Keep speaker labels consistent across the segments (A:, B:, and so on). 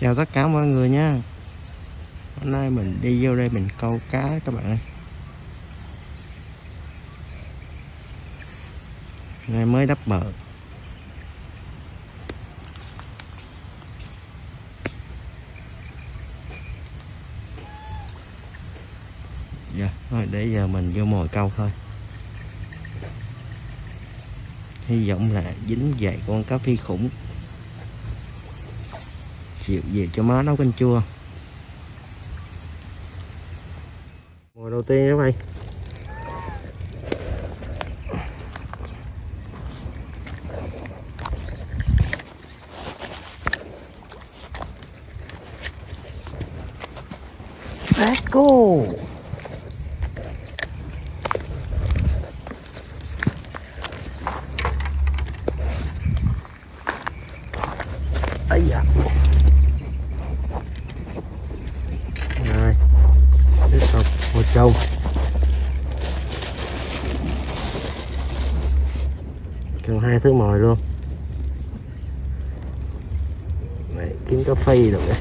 A: chào tất cả mọi người nha. Hôm nay mình đi vô đây mình câu cá các bạn ơi. Nay mới đắp bờ. Dạ thôi, để giờ mình vô mồi câu thôi. Hy vọng là dính vài con cá phi khủng chiều về cho má nấu canh chua. Mồi đầu tiên các bạn. Let's go ấy da rồi tiếp tục một trâu cần hai thứ mồi luôn Đấy, kiếm cá phi được đây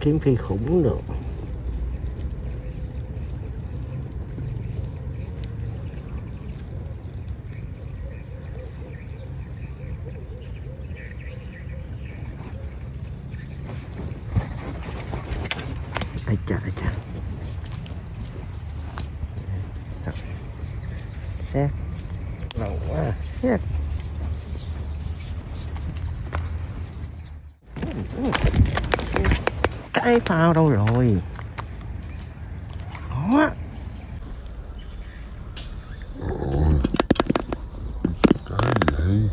A: kiếm phi khủng được ai chà ai chà. Xét lâu quá. Xét cái phao đâu rồi? Đó.
B: Cái gì?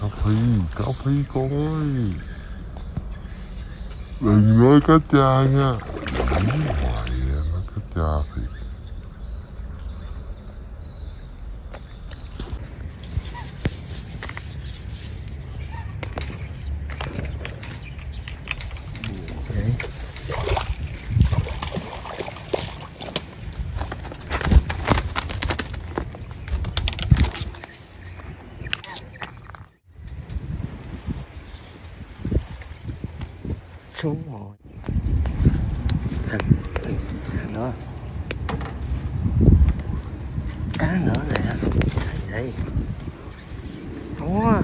B: Cá phi cá phi con ơi đừng nói cá cha nha. Đúng hoài à, nói cá cha thì
A: Đấy. xuống rồi Thịt. đó cá nữa nè đây đây đó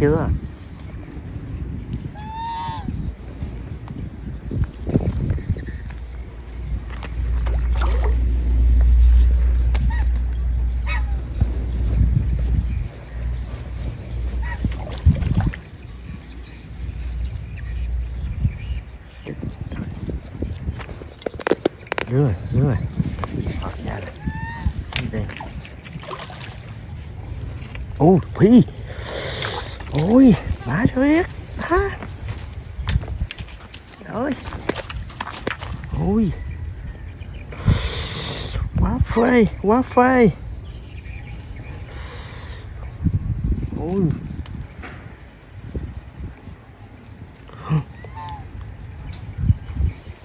A: biết đã chưa dưới rồi dưới rồi Ờ, ra rồi Đi đây ô phi ôi bá tuyết bá ơi ui, quá phê quá phê ui,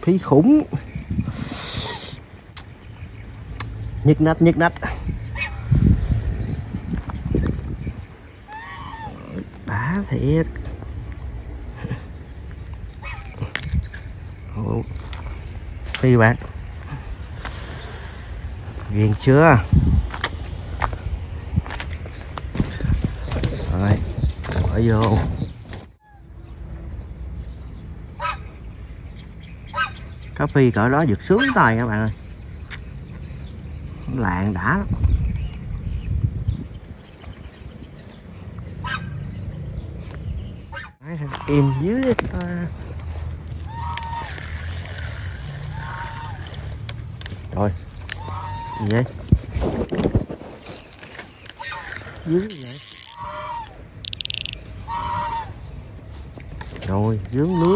A: phi khủng. Nhức nách nhức nách. Đã thiệt. Phi bạn. Ghiền chưa? Rồi bỏ vô. Cá phi cỡ đó giật sướng tay các bạn ơi. Lạng đã lắm. Im dưới ta rồi gì vậy dưới vậy rồi dướng lưới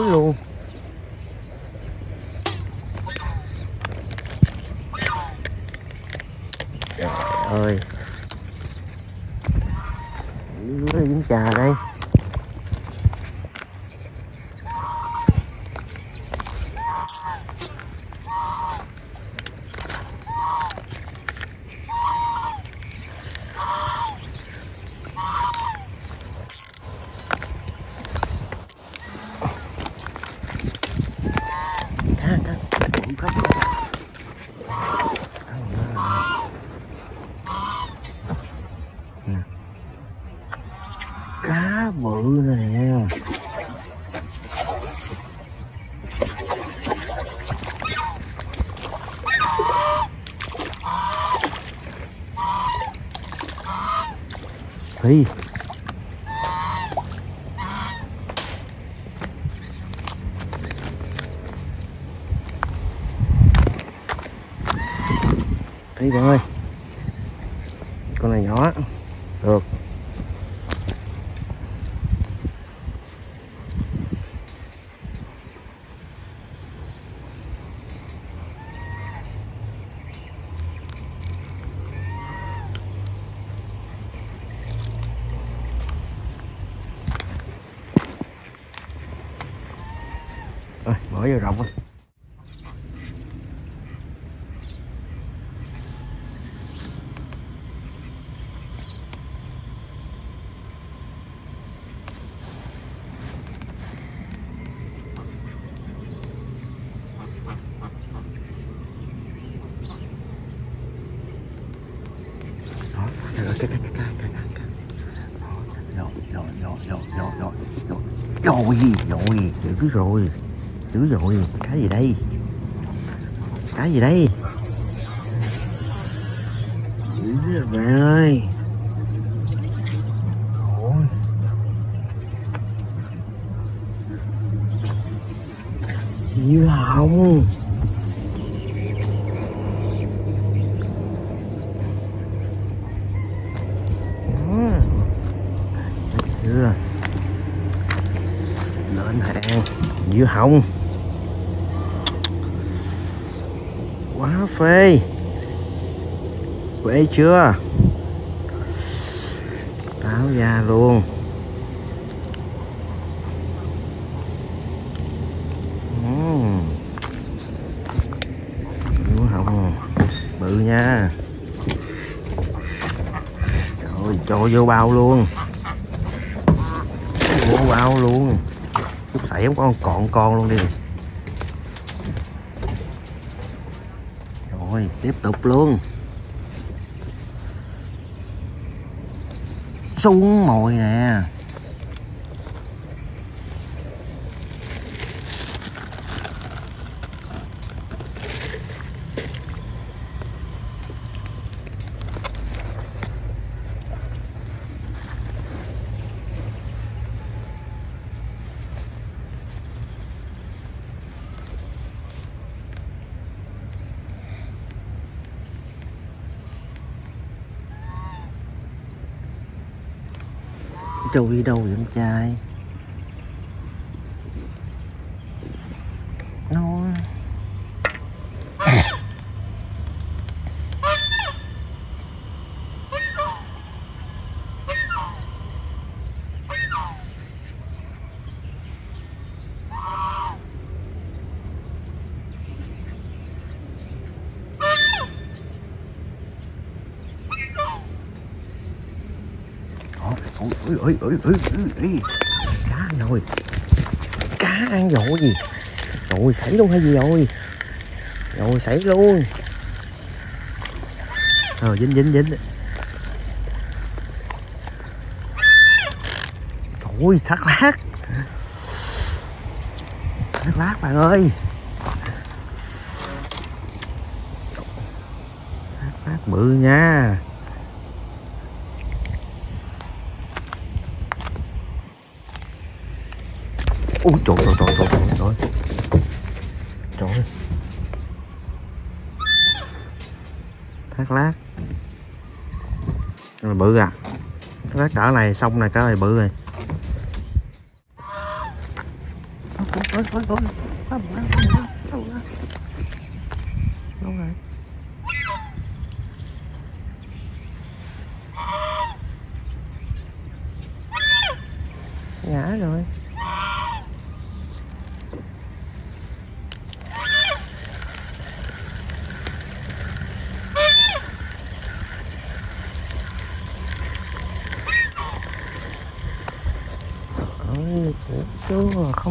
A: cá bự nè Hey. Rồi, vô rộng rồi. Đó, cái cái cái cái cái cái cái. Rồi rồi rồi rồi rồi rồi rồi rồi rồi dữ rồi cái gì đây? Cái gì đây? Dữ rồi bạn ơi. Ôi. Diệu Hồng chưa? Lên hàng dưa Hồng quá phê. Quế chưa? Táo da luôn. Ừm. Diệu Hồng bự nha. Rồi cho vô bao luôn. Vô bao luôn. Chút sảy có con, còn con luôn đi. Tiếp tục luôn. Xuống mồi nè. Trâu đi đâu vậy em trai nó ôi ôi ôi ôi ôi ôi cá ăn rồi. Cá ăn rồi. Gì rồi sảy luôn hay gì rồi? Rồi sảy luôn. Rồi dính dính dính. Ôi thác lát thác lát bạn ơi. Thác lát bự nha. Ui trời trời trời trời trời trời trời thác lát. Cái này bự à. Thác lát cỡ này xong này cỡ này bự rồi. Ôi, ôi, ôi, ôi. Đâu rồi?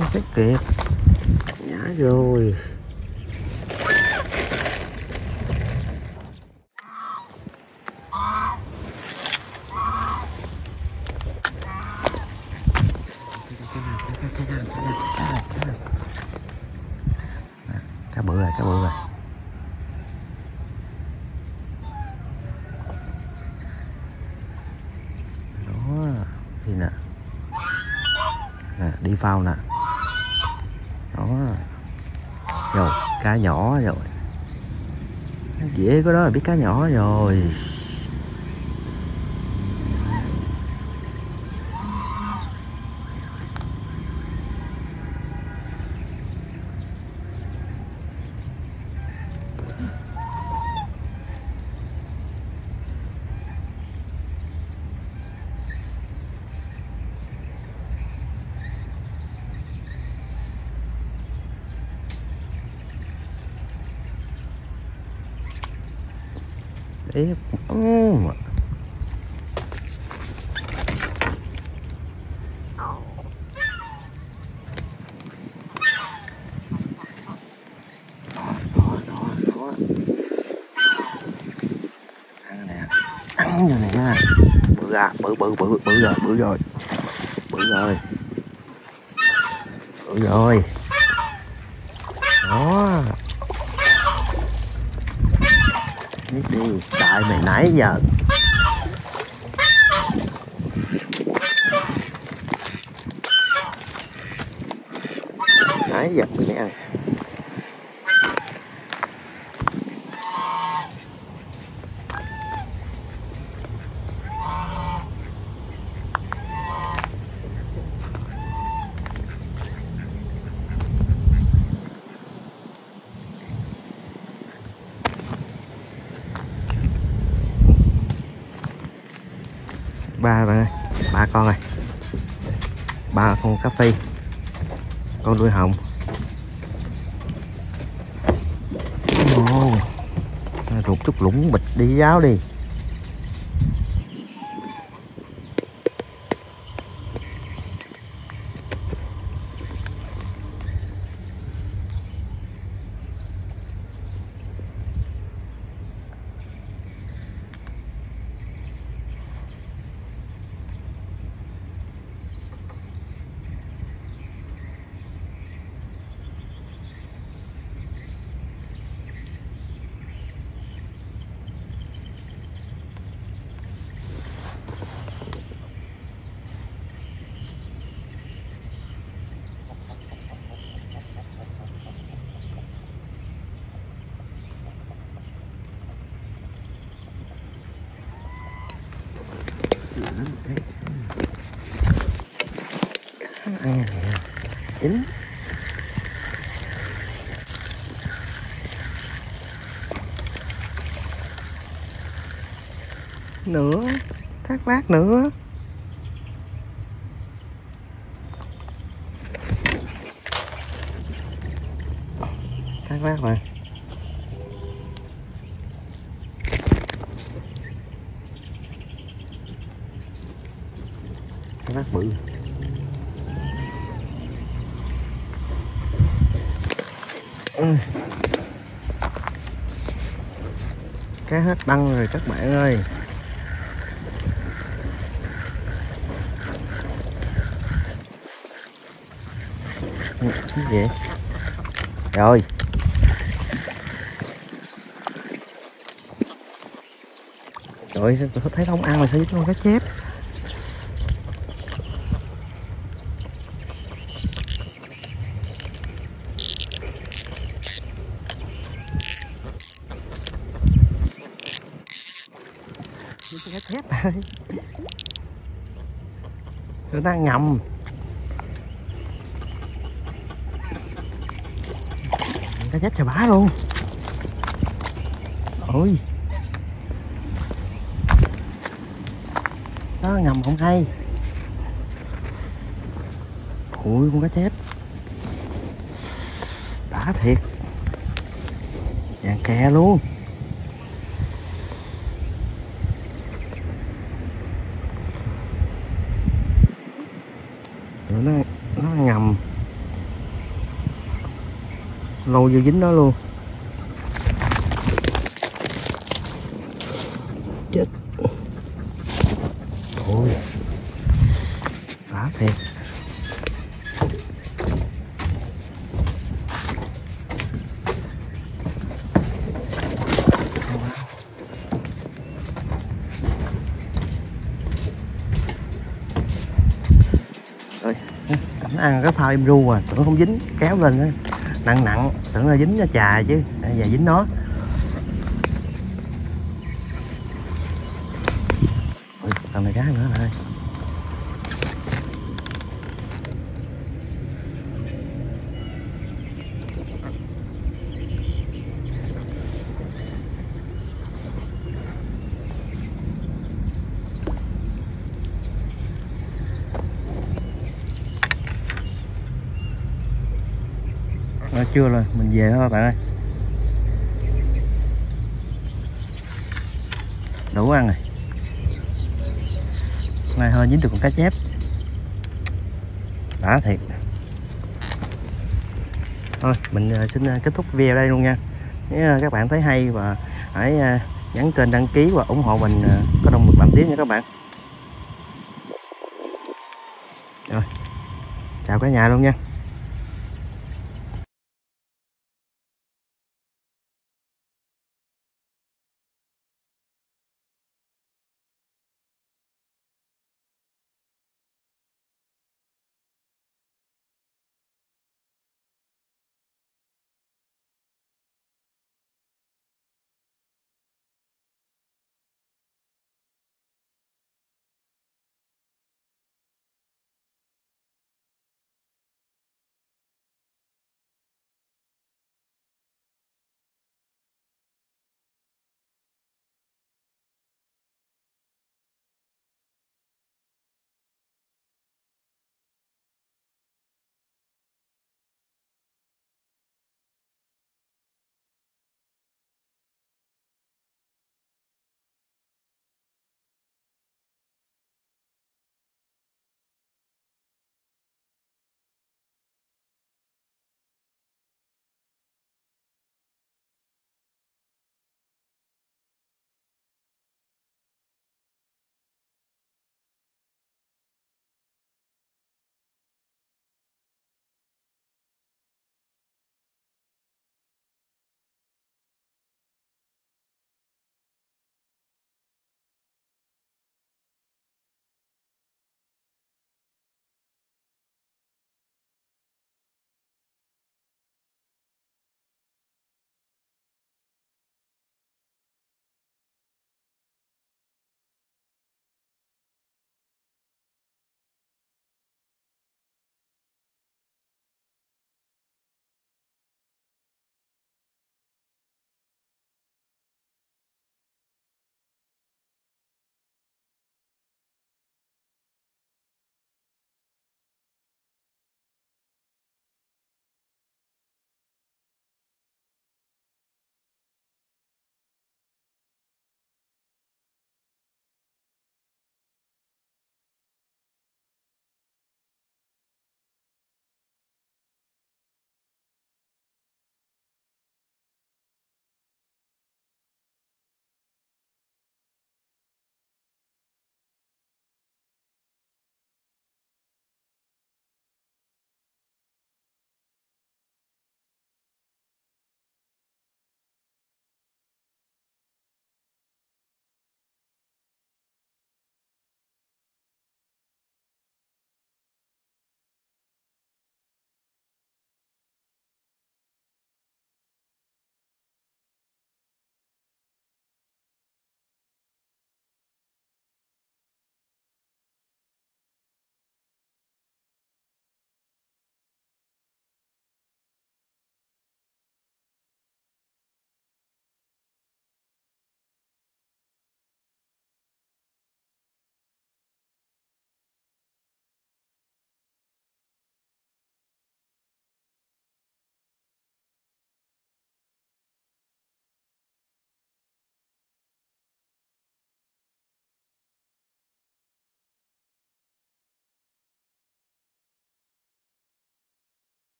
A: không thấy kịp nhả rồi. Cá bự rồi, cá bự rồi. Đó thì nè. Đi phao nè đó. Rồi cá nhỏ rồi. Dễ có đó là biết cá nhỏ rồi Ê, ừ. Đó, đó, đó, đó. Ăn nè, ăn rồi nè. Bự à, bự, bự, bự, bự rồi, bự rồi. Bự rồi. Bự rồi. Đó. Biết đi, tại mày nãy giờ Nãy giờ mày nãy ăn ba bạn ơi ba con ơi ba con cà phê. Con đuôi hồng. Oh, rụt chút lũng bịch đi giáo đi. Ăn nè chín nữa thác lát nữa thác lát mà thác lát bự Ừ. cá hết băng rồi các bạn ơi. Ừ, cái gì rồi. Rồi tôi thấy không ăn mà sao với con cá chép Cái cá chép ơi nó đang ngầm. Cá chép chà bá luôn. Ôi. Nó ngầm không hay. Ui con cá chép Đã thiệt. Vàng kè luôn. Nó nó ngầm. Lâu vô dính nó luôn. Chết. Ôi. Phá thiệt nó ăn cái phao em ru à. Tưởng không dính, kéo lên á. Nặng nặng, tưởng là dính nó chà chứ. Và dính nó Ui, còn này cá nữa nè trưa chưa rồi, mình về thôi bạn ơi. Đủ ăn rồi. Nay hơi dính được con cá chép. Đã thiệt Thôi, mình ờ, xin ờ, kết thúc video đây luôn nha. Nếu ờ, các bạn thấy hay và hãy nhấn kênh đăng ký và ủng hộ mình có động lực làm tiếp nha các bạn. Rồi, chào cả nhà luôn nha.